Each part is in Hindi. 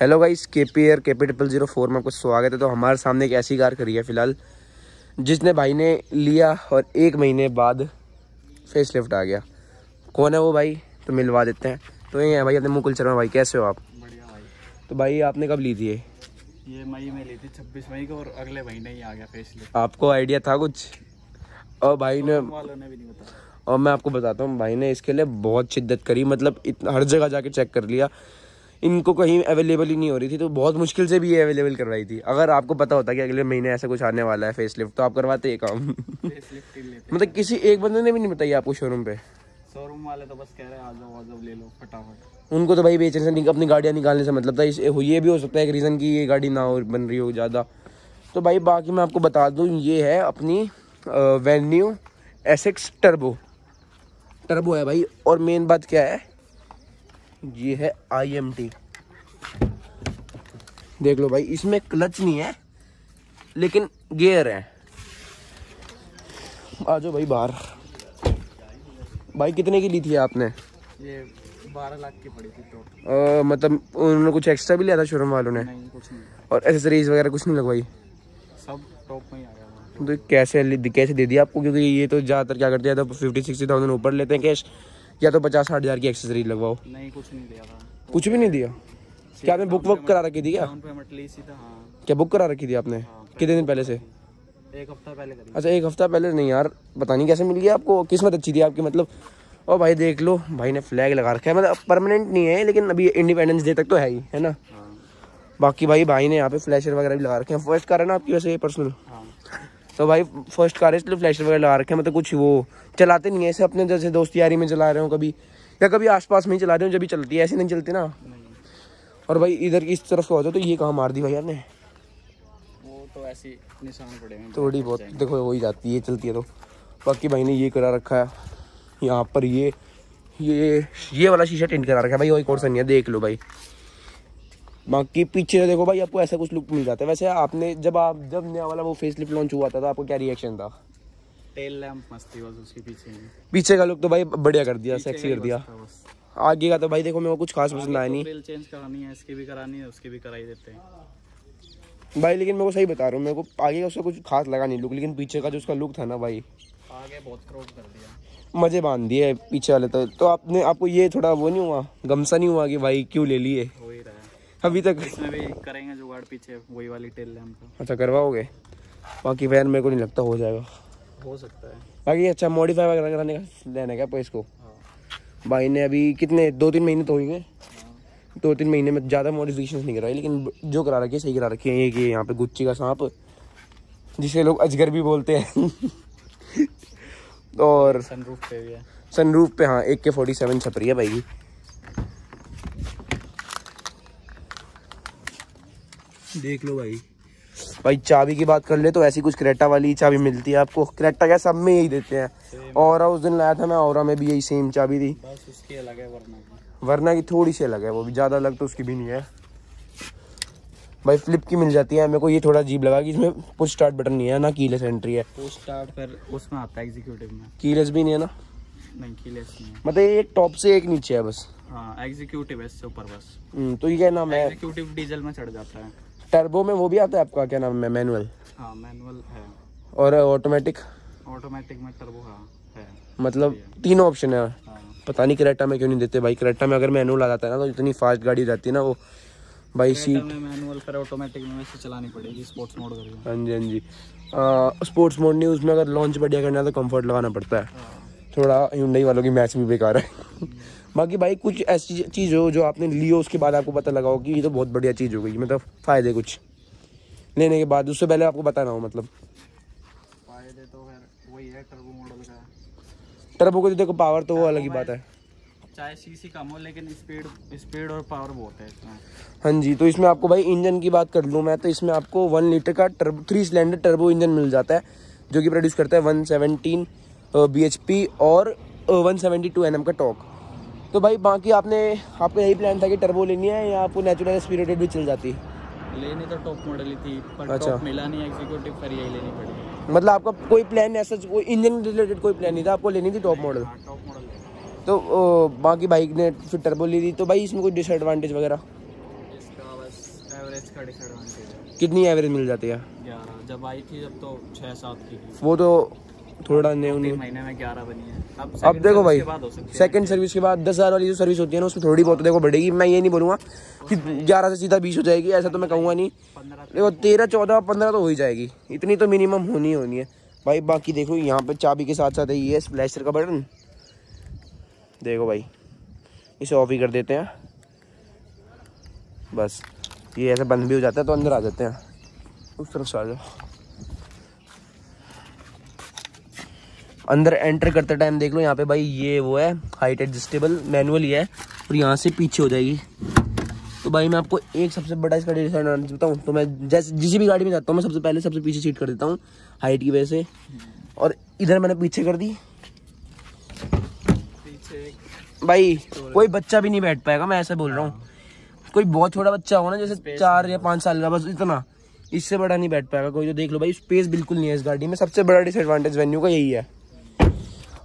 Hello guys K P air K P triple zero four में आपको स्वागत है। तो हमारे सामने एक ऐसी कार खड़ी है फ़िलहाल जिसने भाई ने लिया और एक महीने बाद फेस लिफ्ट आ गया। कौन है वो भाई? तो मिलवा देते हैं। तो ये है भाई अपने मुकुल शर्मा भाई कैसे हो आप? बढ़िया भाई। तो भाई आपने कब ली थी ये? ये मई में ली थी छब्बीस मई को और अगले महीने ही आ गया फेस लिफ्ट आपको आइडिया था कुछ? और भाई ने वालों ने भी नहीं बताया। और मैं आपको बताता हूँ भाई ने इसके लिए बहुत शिद्दत करी। मतलब हर जगह जाके चेक कर लिया। इनको कहीं अवेलेबल ही नहीं हो रही थी तो बहुत मुश्किल से भी ये अवेलेबल करवाई थी। अगर आपको पता होता कि अगले महीने ऐसा कुछ आने वाला है फेस लिफ्ट तो आप करवाते ये काम। मतलब किसी एक बंदे ने भी नहीं बताई आपको शोरूम पे? शोरूम वाले तो बस कह रहे हैं आ जाओ आ जाओ ले लो फटाफट। उनको तो भाई बेचने से अपनी गाड़ियाँ निकालने से मतलब था इस ये भी हो सकता है एक रीज़न की ये गाड़ी ना हो बन रही हो ज़्यादा। तो भाई बाकी मैं आपको बता दूँ ये है अपनी Venue S X turbo turbo है भाई और मेन बात क्या है? ये है आई एम टी देख लो भाई इसमें क्लच नहीं है लेकिन गियर है। आ जाओ भाई बाहर। भाई कितने की ली थी आपने? ये बारह लाख की पड़ी थी तो अ, मतलब उन्होंने कुछ एक्स्ट्रा भी लिया था शोरूम वालों ने? नहीं कुछ नहीं। और एसेसरीज वगैरह कुछ नहीं लगवाई? सब टॉप में ही आ गया तो कैसे कैसे दे दिया आपको? क्योंकि ये तो ज़्यादातर क्या करते हैं तो फिफ्टी सिक्सटी थाउज़ेंड ऊपर लेते हैं कैश या तो पचास साठ हज़ार की एक्सेसरीज लगवाओ। नहीं कुछ नहीं दिया था। कुछ भी नहीं दिया? क्या आपने बुक वुक करा रखी थी क्या? हाँ। क्या बुक करा रखी थी आपने? हाँ, कितने दिन पहले से? एक हफ़्ता पहले करी। अच्छा एक हफ़्ता पहले? नहीं यार पता नहीं कैसे मिल गया आपको। किस्मत अच्छी थी आपकी मतलब ओ भाई देख लो भाई ने फ्लैग लगा रखा है। मतलब परमानेंट नहीं है लेकिन अभी इंडिपेंडेंस डे तक तो है ही है ना? हाँ। बाकी भाई भाई ने यहाँ पे फ्लैशर वगैरह भी लगा रखे हैं। फ़र्स्ट कार है ना आपकी वैसे पर्सनल तो भाई फ़र्स्ट कार है इसलिए फ्लैशर वगैरह लगा रखे हैं मतलब कुछ वो चलाते नहीं है ऐसे अपने जैसे दोस्त यारी में चला रहे हो कभी या कभी आसपास में ही चला रहे हो जब भी चलती है ऐसे नहीं चलती ना। नहीं और भाई इधर की इस तरफ़ से होता तो ये कहाँ मार दी भाई आपने? वो तो ऐसी निशान पड़े हैं थोड़ी बहुत देखो हो ही जाती है चलती है तो। बाकी भाई ने ये करा रखा है यहाँ पर ये ये ये वाला शीशा टेंट करा रखा है। भाई वही कौन सा नहीं है देख लो भाई। बाकी पीछे देखो भाई आपको ऐसा कुछ लुक मिल जाता है। वैसे आपने जब आप जब नया वाला वो फेस लिफ्ट लॉन्च हुआ था तो आपको क्या रिएक्शन था? टेल लैंप मस्त थी बस उसके पीछे पीछे का लुक तो भाई बढ़िया कर दिया सेक्सी कर दिया। था। आगे का तो भाई देखो मेरे को कुछ खास पसंद आया नहीं। चेंज करानी है इसकी भी करानी है उसकी भी कराई देते हैं। भाई लेकिन मेरे को सही बता रहा हूँ मेरे को आगे का उसका कुछ खास लगा नहीं लुक लेकिन पीछे का जो उसका लुक था ना भाई। आगे बहुत क्रॉप कर दिया। मज़े बाँध दिए पीछे वाले तो। तो आपने आपको ये थोड़ा वो नहीं हुआ गमसा नहीं हुआ कि भाई क्यों ले लिए? अभी तक। इसमें भी करेंगे जुगाड़ पीछे वही वाली टेल का अच्छा करवाओगे? बाकी वैन मेरे को नहीं लगता हो जाएगा। हो सकता है। बाकी अच्छा मॉडिफाई वगैरह कराने का लेना क्या आपको इसको भाई ने अभी कितने दो तीन महीने तो हो गए। हाँ। दो तीन महीने में ज़्यादा मॉडिफिकेशन नहीं कराई लेकिन जो करा रखी है सही करा रखी है। ये कि यहाँ पे गुच्ची का सांप जिसे लोग अजगर भी बोलते हैं। और सनरूफ पे भी है। सनरूफ पे हाँ एक के फोर्टी सेवन छप रही है भाई। की देख लो भाई। भाई चाबी की बात कर ले तो ऐसी कुछ क्रेटा वाली चाबी मिलती है आपको। क्रेटा क्या सब में यही देते हैं। और उस दिन लाया था मैं और में भी यही सेम चाबी थी। बस उसकी अलग है वरना की। वरना की थोड़ी सी अलग है वो भी ज़्यादा अलग तो उसकी भी नहीं है। भाई फ्लिप की मिल जाती है मेरे को ये थोड़ा अजीब लगा कि इसमें पुश स्टार्ट बटन नहीं है ना कीलेस एंट्री है। वो स्टार्ट फिर उसमें आता है एग्जीक्यूटिव में। कीलेस भी नहीं है ना? नहीं कीलेस नहीं है। मतलब एक टॉप से एक नीचे है बस। हाँ एग्जीक्यूटिव है इससे ऊपर बस। हम्म, तो ये क्या नाम है? एग्जीक्यूटिव डीजल में चढ़ जाता है। टर्बो में वो भी आता है आपका क्या नाम है मैनुअल? हाँ मैनुअल है। और ऑटोमेटिक ऑटोमेटिक में टर्बो हाँ है। मतलब तीनों ऑप्शन है। हाँ। पता नहीं करेटा में क्यों नहीं देते भाई। करेटा में अगर मैनुअल आ जाता है ना तो इतनी फास्ट गाड़ी रहती है ना वो। भाई सीट मैनुअल फिर ऑटोमेटिक में वैसे चलानी पड़ेगी स्पोर्ट्स मोड करके हाँ जी हाँ जी। स्पोर्ट्स मोड नहीं उसमें अगर लॉन्च बढ़िया करना है तो कंफर्ट लगाना पड़ता है। हाँ। थोड़ा हिंडई वालों की मैच भी बेकार है। बाकी भाई कुछ ऐसी चीज़ हो जो आपने ली हो उसके बाद आपको पता लगा हो कि ये तो बहुत बढ़िया चीज़ हो गई मतलब फ़ायदे कुछ लेने के बाद उससे पहले आपको बताना हो मतलब। फ़ायदे तो फिर वही है टर्बो मॉडल का। टर्बो को तो देखो पावर तो वो अलग ही बात है। चाहे सीसी कम हो लेकिन स्पीड स्पीड और पावर बहुत है इसमें। हाँ जी तो इसमें आपको भाई इंजन की बात कर लूँ मैं तो इसमें आपको वन लीटर का turbo three cylinder turbo engine मिल जाता है जो कि प्रोड्यूस करता है one seventeen B H P और one seventy two N M का टॉक तो भाई बाकी आपने आपका यही प्लान था कि टर्बो लेनी है या आपको नेचुरल स्पिरिटेड भी चल जाती? लेनी तो टॉप मॉडल ही थी पर अच्छा। टॉप मिला नहीं एग्जीक्यूटिव फिर यही लेनी पड़ी। मतलब आपका कोई प्लान ऐसा कोई इंजन रिलेटेड कोई प्लान नहीं था आपको लेनी थी टॉप मॉडल टॉप मॉडल तो ओ, बाकी बाइक ने फिर टर्बो ली थी तो भाई इसमें कोई डिसएडवांटेज वगैरह? इसका बस एवरेज का डिसएडवांटेज कितनी एवरेज मिल जाती है? जब आई थी जब तो छः सात की वो तो थोड़ा न्यू न्यू महीने में ग्यारह बनी है। अब अब देखो भाई सेकंड सर्विस के बाद दस हज़ार वाली जो सर्विस होती है ना उसमें थोड़ी बहुत तो देखो बढ़ेगी। मैं ये नहीं बोलूँगा कि ग्यारह से सीधा बीस हो जाएगी ऐसा तो मैं कहूँगा नहीं। देखो तेरह चौदह पंद्रह तो हो ही जाएगी। इतनी तो मिनिमम होनी होनी है। भाई बाकी देखो यहाँ पे चाबी के साथ साथ ये स्प्लैशर का बटन। देखो भाई इसे ऑफ़ ही कर देते हैं। बस ये ऐसे बंद भी हो जाता है तो अंदर आ जाते हैं। उस तरफ़ से आ जाओ। अंदर एंटर करते टाइम देख लो यहाँ पे भाई ये वो है हाइट एडजस्टेबल मैनुअल ही है और यहाँ से पीछे हो जाएगी। तो भाई मैं आपको एक सबसे बड़ा इसका डिसएडवांटेज बताऊँ तो मैं जैसे जिस भी गाड़ी में जाता हूँ मैं सबसे पहले सबसे पीछे सीट कर देता हूँ हाइट की वजह से। और इधर मैंने पीछे कर दी। पीछे भाई कोई बच्चा भी नहीं बैठ पाएगा मैं ऐसा बोल रहा हूँ। कोई बहुत छोटा बच्चा हो ना जैसे चार या पाँच साल का बस इतना। इससे बड़ा नहीं बैठ पाएगा कोई तो देख लो भाई स्पेस बिल्कुल नहीं है इस गाड़ी में। सबसे बड़ा डिसएडवांटेज वेन्यू का यही है।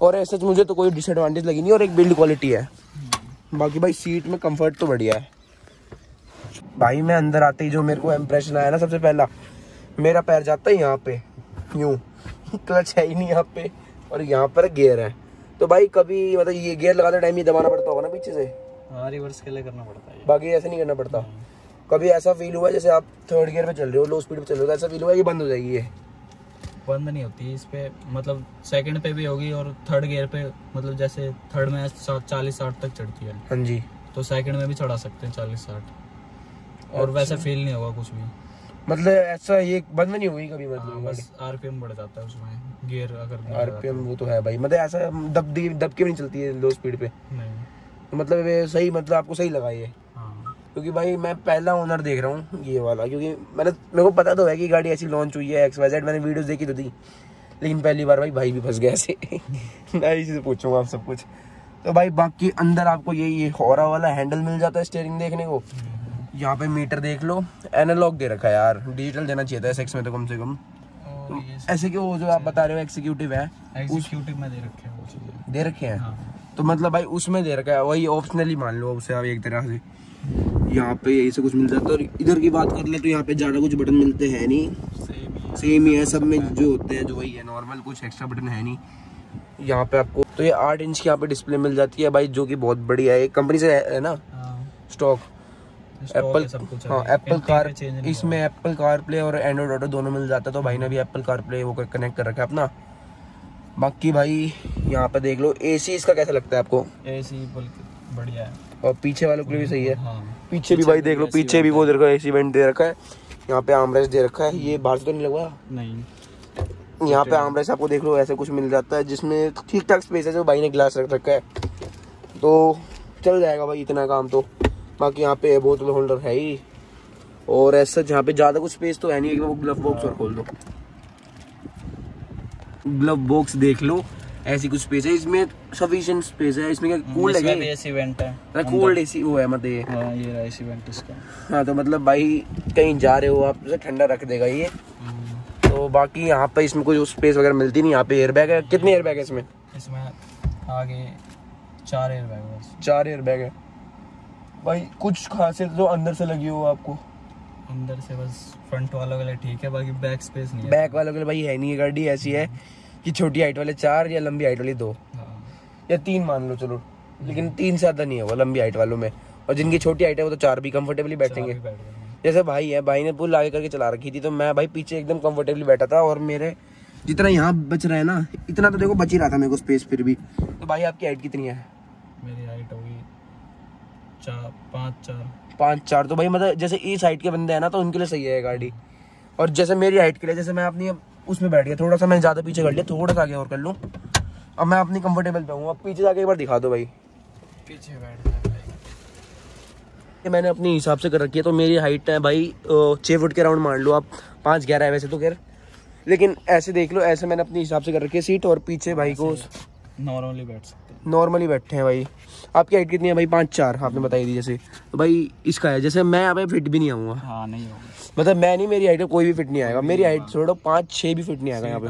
और ऐसे मुझे तो कोई डिसएडवांटेज लगी नहीं और एक बिल्ड क्वालिटी है। बाकी भाई सीट में कंफर्ट तो बढ़िया है। भाई मैं अंदर आते ही जो मेरे को इम्प्रेशन आया ना सबसे पहला मेरा पैर जाता है यहाँ पे यूँ। क्लच है ही नहीं यहाँ पे और यहाँ पर गियर है। तो भाई कभी मतलब ये गियर लगाते टाइम ये दबाना पड़ता होगा ना पीछे से? हाँ रिवर्स के लिए करना पड़ता है बाकी ऐसे नहीं करना पड़ता। कभी ऐसा फील हुआ जैसे आप थर्ड गियर पे चल रहे हो लो स्पीड पे चल रहे हो तो ऐसा फील हुआ ये बंद हो जाएगी ये? बंद नहीं होती इस पे मतलब सेकंड पे भी होगी और थर्ड गियर पे मतलब जैसे थर्ड में चालीस साठ तक चढ़ती है। हाँ जी। तो सेकंड में भी चढ़ा सकते हैं चालीस साठ। और वैसे फील नहीं होगा कुछ भी। मतलब ऐसा ये बंद नहीं हुई कभी हाँ, मतलब बस आरपीएम बढ़ जाता है उसमें गियर अगर आरपीएम वो तो है भाई मतलब ऐसा दब दब के भी नहीं चलती है लो स्पीड पे। नहीं। तो मतलब सही मतलब आपको सही लगा ये। हाँ क्योंकि भाई मैं पहला ओनर देख रहा हूँ ये वाला क्योंकि मैंने मेरे को पता तो है कि गाड़ी ऐसी लॉन्च हुई है एक्स वाई जेड मैंने वीडियोस देखी तो थी। लेकिन पहली बार भाई भाई भी फंस गया ऐसे। मैं इसी से पूछूँगा आप सब कुछ। तो भाई बाकी अंदर आपको ये ये हॉरा वाला हैंडल मिल जाता है स्टेयरिंग देखने को। यहाँ पे मीटर देख लो। एनालॉग दे रखा है यार। डिजिटल देना चाहिए था एस में तो कम से कम। ऐसे कि वो जो आप बता रहे हो एक्सिक्यूटिव है एग्जीक्यूटिव में दे रखे हैं दे रखे हैं? हाँ। तो मतलब भाई उसमें दे रखा है। वही ऑप्शनली मान लो उसे आप एक तरह से। यहाँ पे यही से कुछ मिल जाता है। और इधर की बात कर ले तो यहाँ पे ज़्यादा कुछ बटन मिलते हैं नहीं। सेम ही है सब में जो होते हैं जो वही है नॉर्मल कुछ एक्स्ट्रा बटन है नहीं। यहाँ पे आपको तो ये आठ इंच की यहाँ पे डिस्प्ले मिल जाती है भाई जो कि बहुत बढ़िया है। कंपनी से है ना? हाँ। स्टॉक एप्पल हाँ एप्पल कार इसमें एप्पल कार प्ले और एंड्रॉइड ऑटो दोनों मिल जाता है तो भाई ने भी एप्पल कार प्ले वो कनेक्ट कर रखा है अपना। बाकी भाई यहाँ पे देख लो एसी इसका कैसा लगता है आपको। एसी बढ़िया है। और पीछे वालों के लिए भी सही है। हाँ। पीछे भी भाई देख लो पीछे भी वो दे रखा है एसी वेंट दे रखा है। यहाँ पे आमरेस दे रखा है। ये बाहर से तो नहीं लगवा? नहीं। यहाँ पे आमरेस आपको देख लो ऐसे कुछ मिल जाता है जिसमें ठीक ठाक स्पेस है जो भाई ने ग्लास रख रखा है। तो चल जाएगा भाई इतना काम तो। बाकी यहाँ पे बोतल होल्डर है ही। और ऐसा जहाँ पे ज़्यादा कुछ स्पेस तो है नहीं एक वो ग्लव बॉक्स और खोल दो। ग्लव बॉक्स देख लो। ऐसी कुछ स्पेस है इसमें सफिशिएंट स्पेस है इसमें क्या कूल्ड इसमें है एसी वेंट है कूल्ड एसी वो है मतलब ये। हाँ ये रहा एसी वेंट इसका। हाँ तो मतलब भाई कहीं जा रहे हो आप तो ठंडा रख देगा ये। तो बाकी यहाँ पे इसमें कोई स्पेस वगैरह मिलती नहीं यहाँ पे एयर बैग है। कितने एयर बैग है इसमें? इसमें आगे चार एयर बैग बस। चार एयर बैग है। भाई कुछ खासियत जो अंदर से लगी हो आपको? अंदर से बस फ्रंट वालों के लिए ठीक है बाकी बैक स्पेस नहीं है। बैक वालों के लिए भाई है नहीं गाड़ी ऐसी है। कि छोटी हाइट वाले चार या लंबी हाइट वाले दो। हाँ। या तीन मान लो चलो। लेकिन तीन से ज़्यादा नहीं है वो लंबी हाइट वालों में। और जिनकी छोटी हाइट है वो तो चार भी कंफर्टेबली बैठेंगे। जैसे भाई है भाई ने पुल आगे करके चला रखी थी तो मैं भाई पीछे एकदम कंफर्टेबली बैठा था और मेरे जितना यहाँ बच रहा है ना इतना तो देखो बच ही रहा था मेरे को स्पेस फिर भी। तो भाई आपकी हाइट कितनी है? मेरी हाइट होगी चार पाँच चार। पाँच चार। तो भाई मतलब जैसे इस हाइट के बंदे हैं ना तो उनके लिए सही है गाड़ी। और जैसे मेरी हाइट के लिए जैसे मैं अपनी उसमें बैठ गया। थोड़ा सा मैंने ज़्यादा पीछे कर लिया थोड़ा सा आगे और कर लूँ। अब मैं अपनी कंफर्टेबल पे हूँ। अब पीछे जाके एक बार दिखा दो भाई। पीछे बैठ ये मैंने अपने हिसाब से कर रखी है तो मेरी हाइट है भाई छः फुट के राउंड मान लो आप। पाँच ग्यारह है वैसे तो खैर। लेकिन ऐसे देख लो ऐसे मैंने अपने हिसाब से कर रखी है सीट और पीछे भाई को नॉर्मली बैठ सकते नॉर्मली बैठे हैं भाई। आपकी हाइट कितनी है भाई? पाँच चार आपने बताई दी जैसे। तो भाई इसका है जैसे मैं यहाँ पे फिट भी नहीं आऊँगा। हाँ नहीं होगा। मतलब मैं नहीं मेरी हाइट कोई भी फिट नहीं आएगा। मेरी हाइट छोड़ो पाँच छः भी फिट नहीं आएगा यहाँ पे।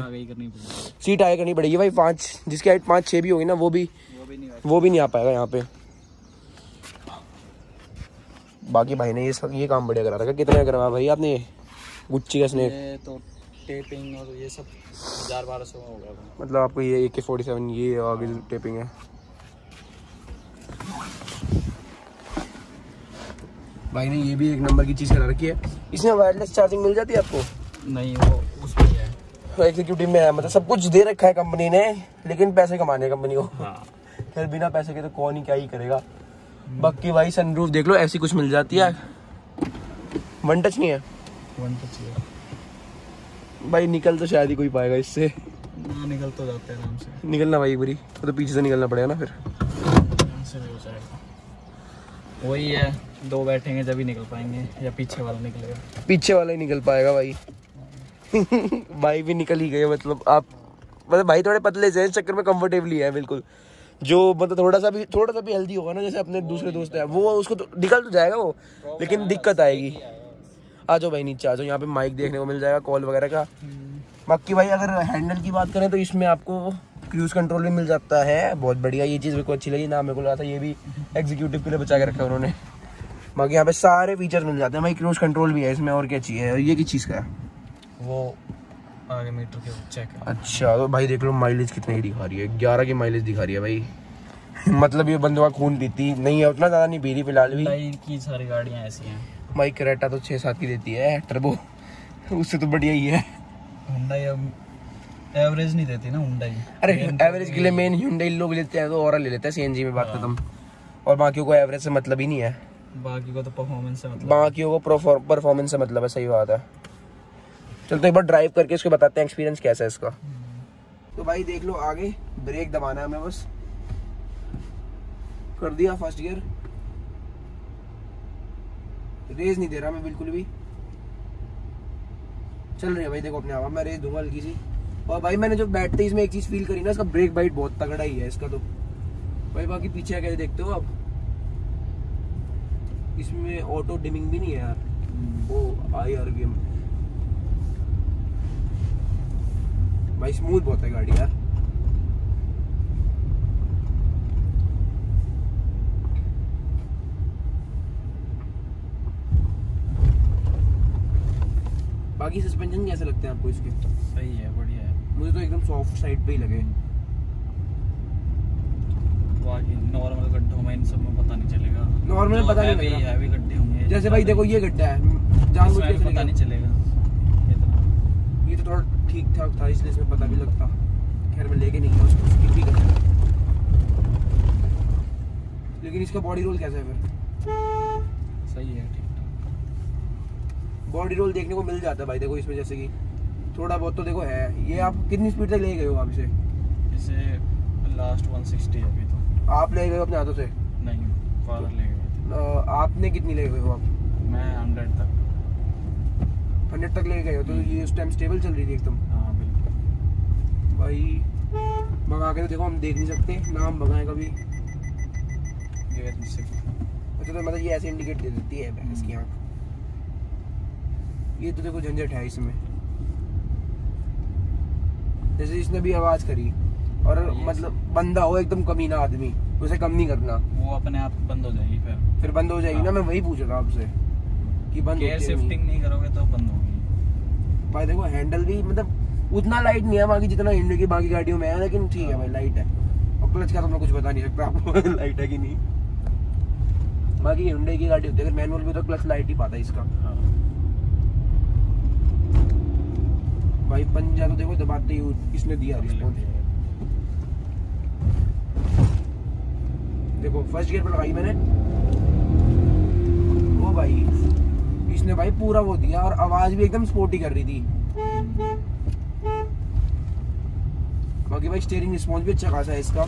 सीट आगे करनी पड़ेगी भाई पाँच जिसकी हाइट पाँच छः भी होगी ना वो भी वो भी नहीं आ पाएगा यहाँ पे। बाकी भाई ने ये सब ये काम बढ़िया करा रखा कितने का करवाया भाई आपने? गुच्ची का स्नेक तो टेपिंग और ये सब हज़ार बारह सौ में होगा मतलब आपको ये ए के फोर्टी सेवन ये आगे टेपिंग है। भाई ने ये भी एक नंबर की चीज़ करा रखी है। इसमें वायरलेस चार्जिंग मिल जाती है आपको? नहीं वो उसमें है एग्जीक्यूटिव में है मतलब सब कुछ दे रखा है कंपनी ने लेकिन पैसे कमाने कंपनी को। हाँ। फिर बिना पैसे के तो कौन ही क्या ही करेगा। बाकी भाई सनरूफ देख लो ऐसी कुछ मिल जाती है। वन टच नहीं है। वन टच है। भाई निकल तो शायद ही कोई पाएगा इससे। ना निकल तो जाते हैं आराम से। निकलना भाई एक बारी तो पीछे से निकलना पड़ेगा ना फिर। से भी वही है दो बैठेंगे जब ही निकल पाएँगे या पीछे वाला निकलेगा। पीछे वाला ही निकल पाएगा भाई। भाई भी निकल ही गए मतलब आप मतलब भाई थोड़े पतले से चक्कर में कंफर्टेबली है बिल्कुल। जो मतलब थोड़ा सा भी थोड़ा सा भी हेल्दी होगा ना जैसे अपने दूसरे दोस्त हैं वो उसको तो निकल तो जाएगा वो लेकिन दिक्कत आएगी। आ जाओ भाई नीचे आ जाओ यहाँ पे माइक देखने को मिल जाएगा कॉल वगैरह का। बाकी भाई अगर हैंडल की बात करें तो इसमें आपको क्रूज कंट्रोल भी मिल जाता है। बहुत बढ़िया ये चीज़ मेरे को अच्छी लगी ना मेरे को लगा था ये भी एग्जीक्यूटिव के लिए बचा के रखा है उन्होंने। बाकी यहाँ पे सारे फीचर मिल जाते हैं। भाई क्रूज कंट्रोल भी है इसमें और क्या चाहिए? और ये किस चीज़ का है? वो आगे मीटर के चेक अच्छा तो भाई देख लो माइलेज कितनी दिखा रही है। ग्यारह की माइलेज दिखा रही है भाई। मतलब ये बंदों का खून पीती नहीं है उतना ज़्यादा नहीं पी रही फ़िलहाल भी। की सारी गाड़ियाँ ऐसी हैं। भाई करेटा तो छः सात की देती है टर्बो उससे तो बढ़िया ही है। एवरेज नहीं देती ना Hyundai अरे एवरेज के लिए मेन Hyundai लोग लेते हैं तो और ले लेते हैं सीएनजी में बात खत्म। और बाकियों को एवरेज से मतलब ही नहीं है। बाकी को तो परफॉर्मेंस से मतलब। बाकियों को परफॉर्मेंस से मतलब है सही बात है। चल तो एक बार ड्राइव करके इसको बताते हैं एक्सपीरियंस कैसा है इसका। तो भाई देख लो आगे ब्रेक दबाना है हमें बस। कर दिया फ़र्स्ट गियर रेस नहीं दे रहा मैं बिल्कुल भी। चल रही है भाई, देखो अपने आप मैं रेस दूँगा हल्की सी। और भाई, मैंने जो बैठते इसमें एक चीज़ फील करी ना, इसका ब्रेक बाइट बहुत तगड़ा ही है इसका तो। भाई, बाकी पीछे कैसे देखते हो आप, इसमें ऑटो डिमिंग भी नहीं है यार। वो आई आर भाई स्मूथ बहुत है गाड़ी यार। बाकी सस्पेंशन कैसे लगते हैं आपको इसके? सही है बढ़िया है। मुझे तो एकदम सॉफ्ट साइड पे ही लगे। बाकी नॉर्मल गड्ढों में इन सब में पता नहीं चलेगा। में पता नहीं हैवी हैवी गड्ढे होंगे जैसे भाई देखो ये गड्ढा है। भी पता नहीं चलेगा। चलेगा ये तो थोड़ा ठीक ठाक था इसलिए इसमें पता भी लगता। खैर मैं लेके नहीं गया उसको स्किप भी लेकिन इसका बॉडी रोल कैसा है फिर? सही है ठाक। बॉडी रोल देखने को मिल जाता है भाई देखो इसमें जैसे कि थोड़ा बहुत तो देखो है। ये आप कितनी स्पीड तक ले गए हो आप इसे? इसे लास्ट 160 है अभी तो। आप ले गए हो अपने हाथों से? नहीं फादर ले गए थे। आपने कितनी ले गए हो आप? मैं 100 तक। हंड्रेड तक ले गए हो तो ये उस टाइम स्टेबल चल रही थी एकदम? हाँ बिल्कुल। भाई भगा के तो देखो हम देख नहीं सकते ना हम भगाएँ कभी। अच्छा तो मतलब ये ऐसे इंडिकेट दे देती है भैंस की आँख। ये तो देखो झंझट है इसमें। जैसे इसने भी आवाज़ करी और हाँ, मतलब बंदा हो एकदम कमीना आदमी उसे कम नहीं करना। वो अपने आप बंद हो जाएगी फिर। फिर बंद हो जाएगी ना हाँ। मैं वही पूछ रहा आपसे कि बंद गेयर। शिफ्टिंग नहीं। करोगे तो बंद होगी। भाई देखो हैंडल भी मतलब उतना लाइट नहीं है बाकी जितना इंडिया की बाकी गाड़ियों में है लेकिन ठीक है भाई लाइट है। और क्लच का तो मैं कुछ बता नहीं सकता आपको लाइट है कि नहीं। बाकी हिंडे की गाड़ी होती है अगर मैनुअल भी तो क्लच लाइट ही पाता है इसका हाँ भाई पंजा तो देखो, दबाते ही इसने दिया रिस्पॉन्स देखो फ़र्स्ट गियर पर लगाई मैंने। वो भाई, इसने भाई पूरा वो दिया और आवाज़ भी एकदम स्पोर्टी कर रही थी। बाकी भाई स्टीयरिंग रिस्पॉन्स भी अच्छा खासा है इसका।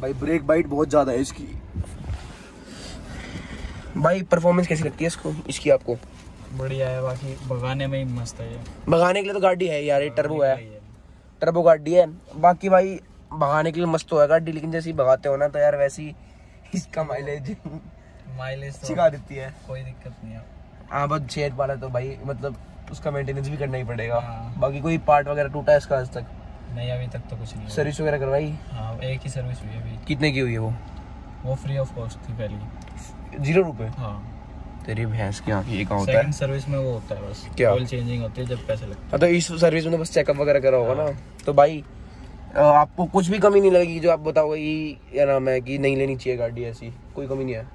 भाई ब्रेक बाइट बहुत ज़्यादा है इसकी। भाई परफॉर्मेंस कैसी लगती है इसको इसकी आपको? बढ़िया है बाकी भगाने में ही मस्त है ये। भगाने के लिए तो गाड़ी है यार ये टर्बो है। टर्बो गाड़ी है। बाकी भाई भगाने के लिए मस्त तो है गाड़ी लेकिन जैसे ही भगाते हो ना तो यार वैसी इसका माइलेज माइलेज तो सिखा देती है। कोई दिक्कत नहीं है। हाँ बस छेद वाला तो भाई मतलब उसका मेंटेनेंस भी करना ही पड़ेगा। हाँ। बाकी कोई पार्ट वगैरह टूटा है इसका आज तक? नहीं अभी तक तो कुछ नहीं सर्विस वगैरह करवाई? हाँ एक ही सर्विस हुई है अभी। कितने की हुई है वो? वो फ्री ऑफ़ कॉस्ट थी पहली ज़ीरो रुपए? हाँ। तेरी भैंस की आँख ये कहाँ होता है। सेकंड सर्विस में वो होता है बस। क्या? ऑयल चेंजिंग होती है जब पैसे लगते हाँ, तो इस सर्विस में तो बस चेकअप वगैरह करा होगा ना। तो भाई आपको कुछ भी कमी नहीं लगेगी जो आप बताओगे कि क्या नाम है कि नहीं लेनी चाहिए गाड़ी ऐसी। कोई कमी नहीं है।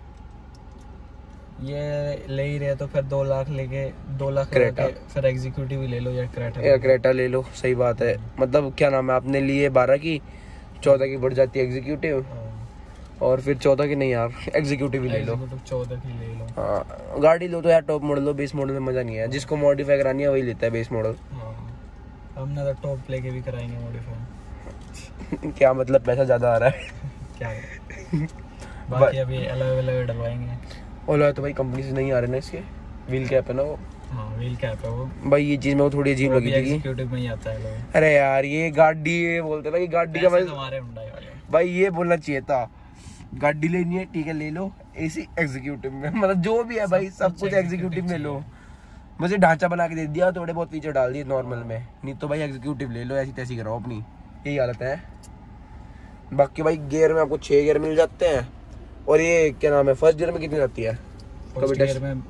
ये ले ही रहे तो फिर दो लाख लेके दो लाख क्रेटा। फिर एग्जीक्यूटिव ले लो या क्रेटा या क्रेटा ले। लो सही बात है। मतलब क्या नाम है आपने लिए बारह की चौदह की बढ़ जाती है एग्जीक्यूटिव हाँ, और फिर चौदह की नहीं यार एग्जीक्यूटिव ही ले लो। चौदह की ले लो। हाँ गाड़ी लो तो यार टॉप मॉडल लो बेस मॉडल में मज़ा नहीं है। जिसको मॉडिफाई करानी है वही लेता है बेस मॉडल हाँ। हमने तो टॉप लेके भी कराएँगे मॉडिफाई क्या मतलब पैसा ज़्यादा आ रहा है? क्या? बाकी अभी अलग अलग डलवाएँगे। ओला तो भाई कंपनी से नहीं आ रहे ना इसके? व्हील कैप है ना वो? हाँ व्हील कैप है वो। भाई ये चीज़ मेरे को थोड़ी अजीब लगी थी में आता है अरे यार ये गाड़ी बोलते ना कि गाड़ी का भाई ये बोलना चाहिए था। गाड़ी लेनी है ठीक है ले लो। एसी एग्जीक्यूटिव में मतलब जो भी है भाई सब कुछ एग्जीक्यूटिव में लो। मुझे ढांचा बना के दे दिया थोड़े बहुत फीचर डाल दिए नॉर्मल में। नहीं तो भाई एग्जीक्यूटिव ले लो ऐसी तैसी कराओ अपनी। यही हालत है। बाकी भाई गियर में आपको छह गियर मिल जाते हैं। और ये क्या नाम है फ़र्स्ट गियर में कितनी जाती है? कभी गियर में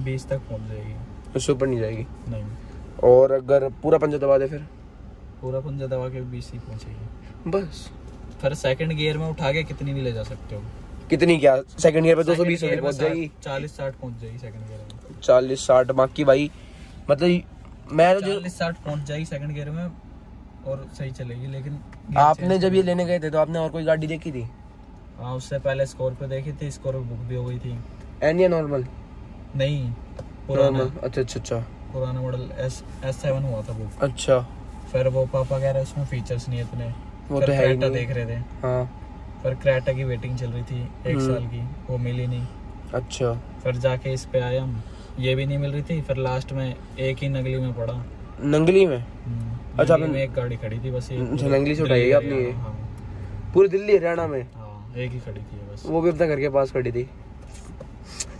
बीस तक पहुँच जाएगी। उससे ऊपर नहीं जाएगी? नहीं। और अगर पूरा पंजा दबा दे फिर? पूरा पंजा दबा के बीस ही पहुंचेगी। बस। फिर सेकंड गियर में उठा के कितनी भी ले जा सकते हो। कितनी क्या? सेकंड गियर पे दो सौ बीस पहुँच जाएगी। चालीस साठ पहुँच जाएगी सेकंड गियर में। चालीस साठ बाकी भाई मतलब मैं तो जो चालीस साठ पहुँच जाएगी सेकंड गियर में और सही चलेगी लेकिन आपने जब ये लेने गए थे तो आपने और कोई गाड़ी देखी थी? हाँ उससे पहले स्कॉर्पियो देखी थी स्कॉर्पियो बुक भी हो गई थी। एन या नॉर्मल? नहीं पुराना। अच्छा अच्छा अच्छा। पुराना मॉडल एस एस सेवन हुआ था बुक अच्छा। फिर वो पापा कह रहे उसमें फीचर्स नहीं इतने। वो तो है ही नहीं। देख रहे थे। हाँ। फिर क्रेटा की वेटिंग चल रही थी एक हम्म। साल की वो मिली नहीं। अच्छा। फिर जाके इस पे आए हम। ये भी नहीं मिल रही थी फिर लास्ट में एक ही नगली में पड़ा। नंगली में? हम्म, अच्छा, नगली आपने- एक गाड़ी खड़ी थी बस ये अच्छा, पूरे से उठाई है आपने ये? पूरी दिल्ली हरियाणा में? हाँ एक ही खड़ी थी बस। वो भी अपने घर के पास खड़ी थी।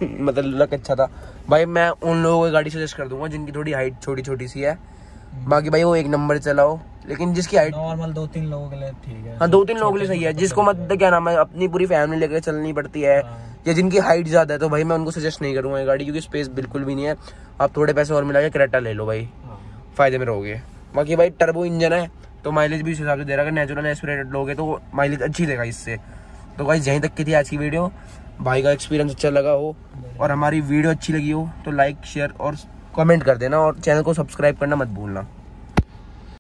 मतलब लक अच्छा था। भाई मैं उन लोगों को गाड़ी सजेस्ट कर दूँगा जिनकी थोड़ी हाइट छोटी छोटी सी है। बाकी भाई वो एक नंबर चलाओ। लेकिन जिसकी हाइट नॉर्मल दो तीन लोगों के लिए ठीक है। हाँ दो तीन लोगों के लिए सही है। जिसको मतलब क्या नाम है अपनी पूरी फैमिली लेकर चलनी पड़ती है। हाँ। या जिनकी हाइट ज़्यादा है तो भाई मैं उनको सजेस्ट नहीं करूँगा ये गाड़ी क्योंकि स्पेस बिल्कुल भी नहीं है। आप थोड़े पैसे और मिला के करेटा ले लो भाई। हाँ। फ़ायदे में रहोगे। बाकी भाई टर्बो इंजन है तो माइलेज भी उस हिसाब से दे रहा है। नेचुरल एस्पिरेटेड लोगे तो माइलेज अच्छी देगा इससे। तो भाई यहीं तक की थी आज की वीडियो भाई का एक्सपीरियंस अच्छा लगा हो और हमारी वीडियो अच्छी लगी हो तो लाइक शेयर और कमेंट कर देना और चैनल को सब्सक्राइब करना मत भूलना।